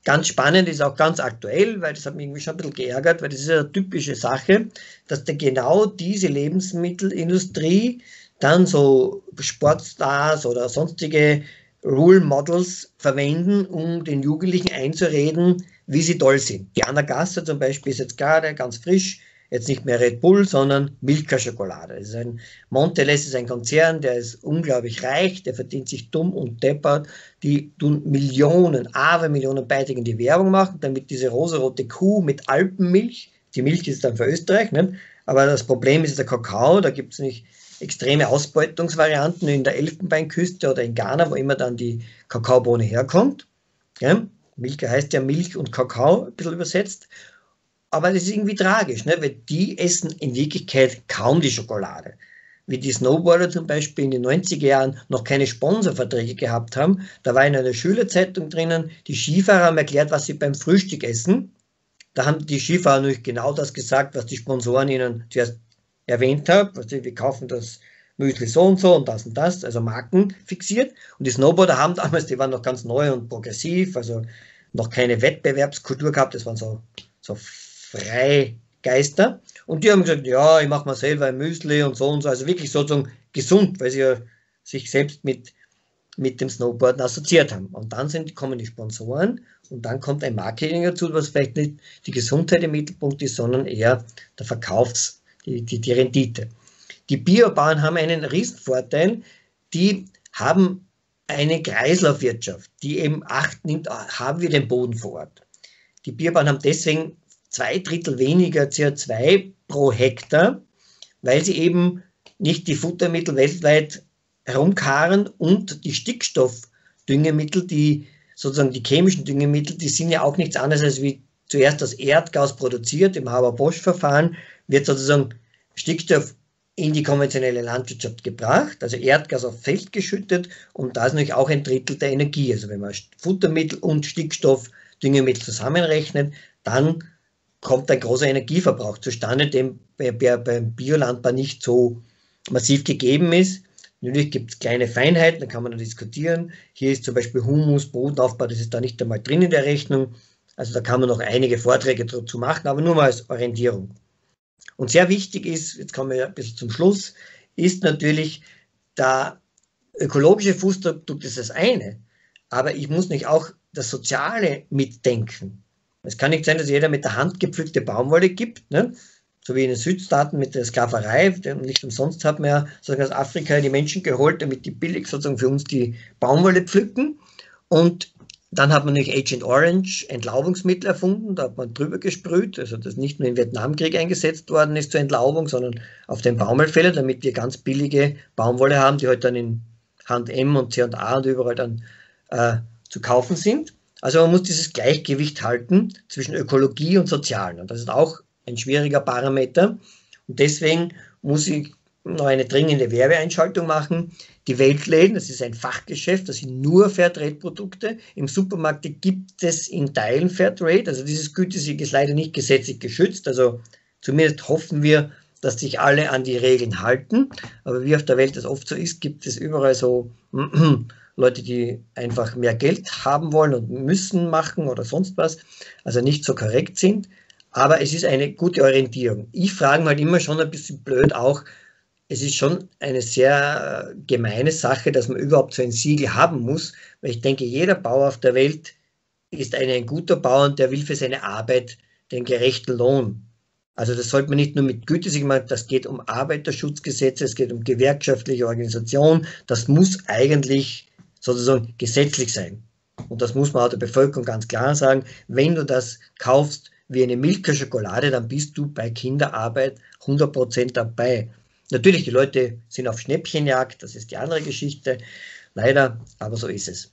Ganz spannend ist auch ganz aktuell, weil das hat mich irgendwie schon ein bisschen geärgert, weil das ist eine typische Sache, dass da genau diese Lebensmittelindustrie dann so Sportstars oder sonstige Role Models verwenden, um den Jugendlichen einzureden, wie sie toll sind. Diana Gasser zum Beispiel ist jetzt gerade ganz frisch jetzt nicht mehr Red Bull, sondern Milka-Schokolade. Das ist ein Montelez ist ein Konzern, der ist unglaublich reich, der verdient sich dumm und deppert. Die tun Millionen, aber Millionen Beiträge in die Werbung machen, damit diese rosarote Kuh mit Alpenmilch, die Milch ist dann für Österreich, ne? aber das Problem ist der Kakao, da gibt es nicht extreme Ausbeutungsvarianten in der Elfenbeinküste oder in Ghana, wo immer dann die Kakaobohne herkommt. Ja? Milka heißt ja Milch und Kakao, ein bisschen übersetzt. Aber das ist irgendwie tragisch, ne? weil die essen in Wirklichkeit kaum die Schokolade. Wie die Snowboarder zum Beispiel in den 90er Jahren noch keine Sponsorverträge gehabt haben. Da war in einer Schülerzeitung drinnen, die Skifahrer haben erklärt, was sie beim Frühstück essen. Da haben die Skifahrer natürlich genau das gesagt, was die Sponsoren ihnen zuerst erwähnt haben. Wir kaufen das Müsli so und so und das und das, also Marken fixiert. Und die Snowboarder haben damals, die waren noch ganz neu und progressiv, also noch keine Wettbewerbskultur gehabt, das waren so, so Freigeister. Und die haben gesagt, ja, ich mache mal selber ein Müsli und so und so. Also wirklich sozusagen gesund, weil sie ja sich selbst mit, mit dem Snowboarden assoziiert haben. Und dann sind, kommen die Sponsoren und dann kommt ein Marketing dazu, was vielleicht nicht die Gesundheit im Mittelpunkt ist, sondern eher der Verkaufs, die, die, die Rendite. Die Biobauern haben einen Riesenvorteil, die haben eine Kreislaufwirtschaft, die eben Acht nimmt, haben wir den Boden vor Ort. Die Biobauern haben deswegen zwei Drittel weniger CO2 pro Hektar, weil sie eben nicht die Futtermittel weltweit herumkarren und die Stickstoffdüngemittel, die sozusagen die chemischen Düngemittel, die sind ja auch nichts anderes als wie zuerst das Erdgas produziert im Haber-Bosch-Verfahren, wird sozusagen Stickstoff in die konventionelle Landwirtschaft gebracht, also Erdgas auf Feld geschüttet und da ist natürlich auch ein Drittel der Energie. Also wenn man Futtermittel und Stickstoff, Düngemittel zusammenrechnet, dann kommt ein großer Energieverbrauch zustande, der beim Biolandbau nicht so massiv gegeben ist. Natürlich gibt es kleine Feinheiten, da kann man diskutieren. Hier ist zum Beispiel Humus, Bodenaufbau, das ist da nicht einmal drin in der Rechnung. Also da kann man noch einige Vorträge dazu machen, aber nur mal als Orientierung. Und sehr wichtig ist, jetzt kommen wir ein bisschen zum Schluss, ist natürlich, der ökologische Fußabdruck ist das eine, aber ich muss nicht auch das Soziale mitdenken. Es kann nicht sein, dass jeder mit der Hand gepflückte Baumwolle gibt, ne? so wie in den Südstaaten mit der Sklaverei. Nicht umsonst hat man ja sozusagen aus Afrika die Menschen geholt, damit die billig sozusagen für uns die Baumwolle pflücken. Und dann hat man nicht Agent Orange Entlaubungsmittel erfunden, da hat man drüber gesprüht, also das nicht nur im Vietnamkrieg eingesetzt worden ist zur Entlaubung, sondern auf den Baumwollfelder, damit wir ganz billige Baumwolle haben, die heute halt dann in H&M und C&A und überall dann äh, zu kaufen sind. Also man muss dieses Gleichgewicht halten zwischen Ökologie und Sozialen. Und das ist auch ein schwieriger Parameter. Und deswegen muss ich noch eine dringende Werbeeinschaltung machen. Die Weltläden, das ist ein Fachgeschäft, das sind nur Fairtrade-Produkte. Im Supermarkt gibt es in Teilen Fairtrade. Also dieses Gütesiegel ist leider nicht gesetzlich geschützt. Also zumindest hoffen wir, dass sich alle an die Regeln halten. Aber wie auf der Welt das oft so ist, gibt es überall so Leute, die einfach mehr Geld haben wollen und müssen machen oder sonst was, also nicht so korrekt sind. Aber es ist eine gute Orientierung. Ich frage halt immer schon ein bisschen blöd auch, es ist schon eine sehr gemeine Sache, dass man überhaupt so ein Siegel haben muss, weil ich denke, jeder Bauer auf der Welt ist ein, ein guter Bauer und der will für seine Arbeit den gerechten Lohn. Also das sollte man nicht nur mit Gütesiegel das geht um Arbeiterschutzgesetze, es geht um gewerkschaftliche Organisation, das muss eigentlich sozusagen gesetzlich sein. Und das muss man auch der Bevölkerung ganz klar sagen. Wenn du das kaufst wie eine Milka-Schokolade, dann bist du bei Kinderarbeit 100% dabei. Natürlich, die Leute sind auf Schnäppchenjagd, das ist die andere Geschichte. Leider, aber so ist es.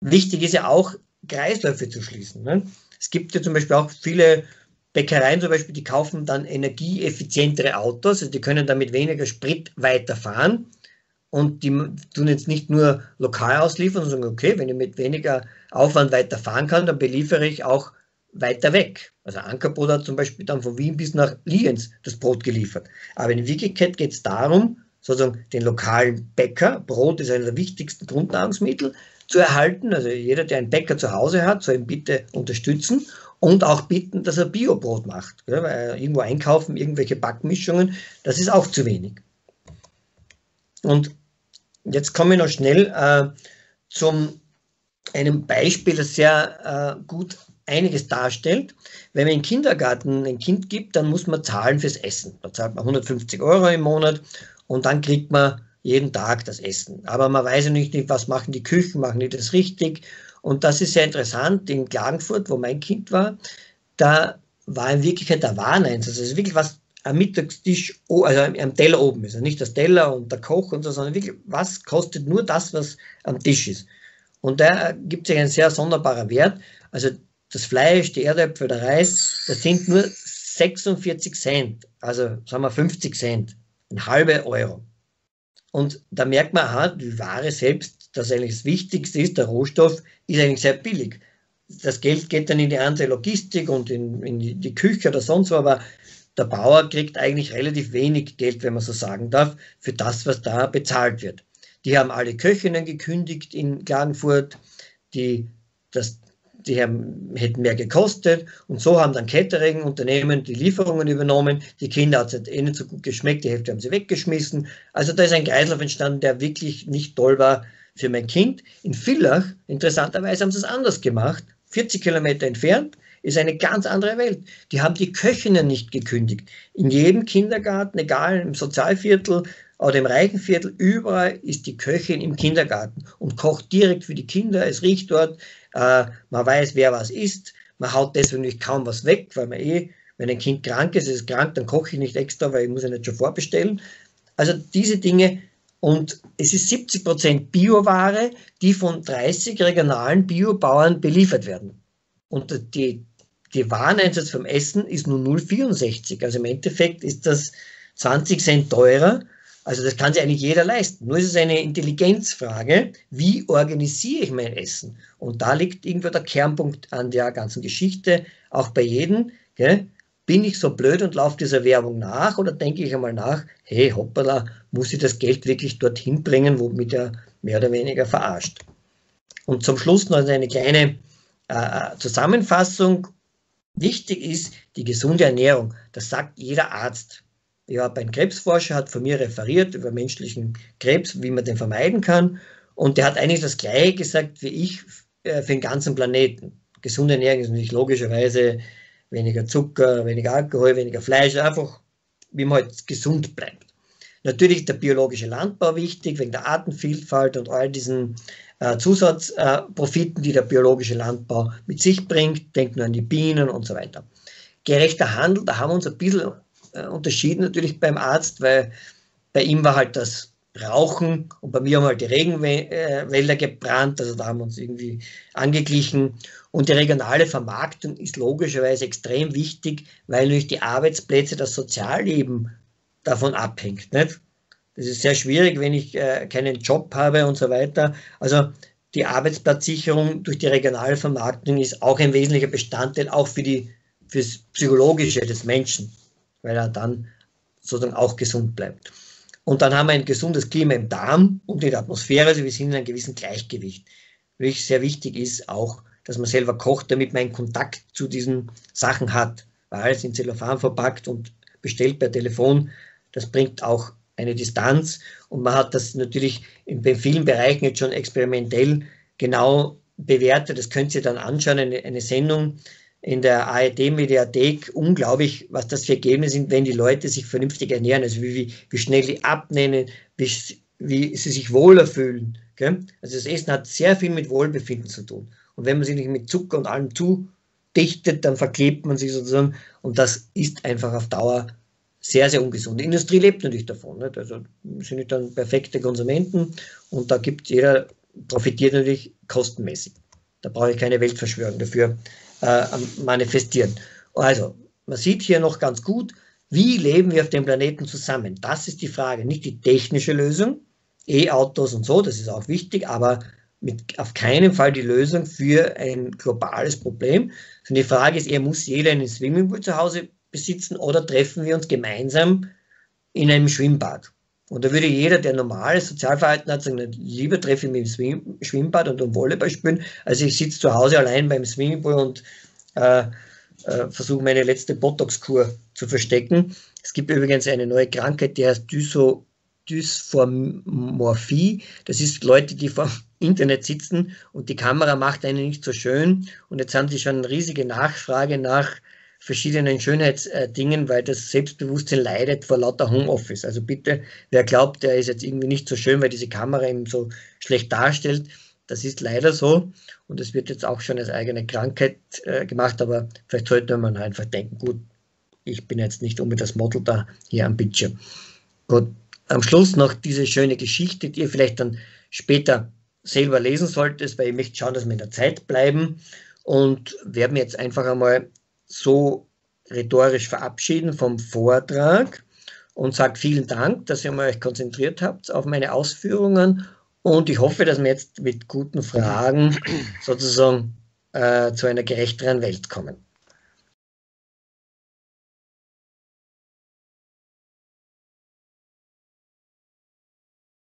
Wichtig ist ja auch, Kreisläufe zu schließen. Ne? Es gibt ja zum Beispiel auch viele Bäckereien zum Beispiel, die kaufen dann energieeffizientere Autos, also die können damit weniger Sprit weiterfahren und die tun jetzt nicht nur lokal ausliefern, sondern sagen, okay, wenn ich mit weniger Aufwand weiter fahren kann, dann beliefere ich auch weiter weg. Also Ankerbrot hat zum Beispiel dann von Wien bis nach Lienz das Brot geliefert. Aber in Wirklichkeit geht es darum, sozusagen den lokalen Bäcker, Brot ist einer der wichtigsten Grundnahrungsmittel, zu erhalten. Also jeder, der einen Bäcker zu Hause hat, soll ihn bitte unterstützen und auch bitten, dass er Biobrot macht. weil irgendwo einkaufen, irgendwelche Backmischungen, das ist auch zu wenig. Und Jetzt komme ich noch schnell äh, zum einem Beispiel, das sehr äh, gut einiges darstellt. Wenn man im Kindergarten ein Kind gibt, dann muss man zahlen fürs Essen. Da zahlt man 150 Euro im Monat und dann kriegt man jeden Tag das Essen. Aber man weiß ja nicht, was machen die Küchen, machen die das richtig. Und das ist sehr interessant. In Klagenfurt, wo mein Kind war, da war in Wirklichkeit der Wareneins. Also es ist wirklich was am Mittagstisch, also am Teller oben ist. Also nicht das Teller und der Koch und so, sondern wirklich, was kostet nur das, was am Tisch ist. Und da gibt es einen sehr sonderbaren Wert. Also das Fleisch, die Erdäpfel, der Reis, das sind nur 46 Cent, also sagen wir 50 Cent, ein halber Euro. Und da merkt man, aha, die Ware selbst, das eigentlich das Wichtigste ist, der Rohstoff, ist eigentlich sehr billig. Das Geld geht dann in die andere Logistik und in, in die Küche oder sonst wo, aber der Bauer kriegt eigentlich relativ wenig Geld, wenn man so sagen darf, für das, was da bezahlt wird. Die haben alle Köchinnen gekündigt in Klagenfurt, die, das, die haben, hätten mehr gekostet und so haben dann Catering-Unternehmen die Lieferungen übernommen. Die Kinder hat es eh nicht so gut geschmeckt, die Hälfte haben sie weggeschmissen. Also da ist ein Kreislauf entstanden, der wirklich nicht toll war für mein Kind. In Villach, interessanterweise, haben sie es anders gemacht, 40 Kilometer entfernt ist eine ganz andere Welt. Die haben die Köchinnen nicht gekündigt. In jedem Kindergarten, egal im Sozialviertel oder im Reichenviertel, überall ist die Köchin im Kindergarten und kocht direkt für die Kinder. Es riecht dort, äh, man weiß, wer was isst. Man haut deswegen nicht kaum was weg, weil man eh, wenn ein Kind krank ist, ist es krank, dann koche ich nicht extra, weil ich muss ja nicht schon vorbestellen. Also diese Dinge und es ist 70 Prozent Bioware, die von 30 regionalen Biobauern beliefert werden. Und die, die Wareneinsatz vom Essen ist nur 0,64. Also im Endeffekt ist das 20 Cent teurer. Also das kann sich eigentlich jeder leisten. Nur ist es eine Intelligenzfrage, wie organisiere ich mein Essen? Und da liegt irgendwo der Kernpunkt an der ganzen Geschichte, auch bei jedem. Gell? Bin ich so blöd und laufe dieser Werbung nach oder denke ich einmal nach, hey, hoppala, muss ich das Geld wirklich dorthin bringen, womit er mehr oder weniger verarscht? Und zum Schluss noch eine kleine äh, Zusammenfassung Wichtig ist die gesunde Ernährung. Das sagt jeder Arzt. Ich habe ein Krebsforscher, hat von mir referiert über menschlichen Krebs, wie man den vermeiden kann. Und der hat eigentlich das Gleiche gesagt wie ich äh, für den ganzen Planeten. Gesunde Ernährung ist natürlich logischerweise weniger Zucker, weniger Alkohol, weniger Fleisch, einfach wie man halt gesund bleibt. Natürlich ist der biologische Landbau wichtig, wegen der Artenvielfalt und all diesen Zusatzprofiten, die der biologische Landbau mit sich bringt. Denkt nur an die Bienen und so weiter. Gerechter Handel, da haben wir uns ein bisschen äh, unterschieden natürlich beim Arzt, weil bei ihm war halt das Rauchen und bei mir haben halt die Regenwälder gebrannt, also da haben wir uns irgendwie angeglichen. Und die regionale Vermarktung ist logischerweise extrem wichtig, weil natürlich die Arbeitsplätze, das Sozialleben davon abhängt. Nicht? Das ist sehr schwierig, wenn ich äh, keinen Job habe und so weiter. Also die Arbeitsplatzsicherung durch die regionale Vermarktung ist auch ein wesentlicher Bestandteil, auch für die fürs Psychologische des Menschen, weil er dann sozusagen auch gesund bleibt. Und dann haben wir ein gesundes Klima im Darm und in der Atmosphäre, also wir sind in einem gewissen Gleichgewicht. Wirklich sehr wichtig ist auch, dass man selber kocht, damit man einen Kontakt zu diesen Sachen hat. Weil alles in Zellophan verpackt und bestellt per Telefon, das bringt auch eine Distanz. Und man hat das natürlich in, vielen Bereichen jetzt schon experimentell genau bewertet. Das könnt ihr dann anschauen, eine, eine Sendung in der ARD-Mediathek. Unglaublich, was das für Ergebnisse sind, wenn die Leute sich vernünftig ernähren. Also wie, wie, wie schnell sie abnehmen, wie, wie sie sich wohler fühlen. Gell? Also das Essen hat sehr viel mit Wohlbefinden zu tun. Und wenn man sich nicht mit Zucker und allem zudichtet, dann verklebt man sich sozusagen. Und das ist einfach auf Dauer sehr, sehr ungesund. Die Industrie lebt natürlich davon. Nicht? Also sind nicht dann perfekte Konsumenten und da gibt jeder, profitiert natürlich kostenmäßig. Da brauche ich keine Weltverschwörung dafür äh, manifestieren. Also, man sieht hier noch ganz gut, wie leben wir auf dem Planeten zusammen? Das ist die Frage, nicht die technische Lösung, E-Autos und so, das ist auch wichtig, aber mit auf keinen Fall die Lösung für ein globales Problem. Sondern die Frage ist eher, muss jeder einen Swimmingpool zu Hause besitzen oder treffen wir uns gemeinsam in einem Schwimmbad. Und da würde jeder, der normales Sozialverhalten hat, sagen, lieber treffe ich mich im Schwimmbad und um Volleyball spielen, als ich sitze zu Hause allein beim Swimmingpool und äh, äh, versuche meine letzte Botox-Kur zu verstecken. Es gibt übrigens eine neue Krankheit, die heißt Dyso, Dysphormorphie. Das ist Leute, die vor Internet sitzen und die Kamera macht einen nicht so schön. Und jetzt haben sie schon eine riesige Nachfrage nach verschiedenen Schönheitsdingen, weil das Selbstbewusstsein leidet vor lauter Homeoffice. Also bitte, wer glaubt, der ist jetzt irgendwie nicht so schön, weil diese Kamera ihm so schlecht darstellt, das ist leider so und es wird jetzt auch schon als eigene Krankheit äh, gemacht, aber vielleicht sollte man einfach denken, gut, ich bin jetzt nicht unbedingt das Model da hier am Bildschirm. Gut, am Schluss noch diese schöne Geschichte, die ihr vielleicht dann später selber lesen solltet, weil ich möchte schauen, dass wir in der Zeit bleiben und werde mir jetzt einfach einmal so rhetorisch verabschieden vom Vortrag und sage vielen Dank, dass ihr euch konzentriert habt auf meine Ausführungen und ich hoffe, dass wir jetzt mit guten Fragen sozusagen äh, zu einer gerechteren Welt kommen.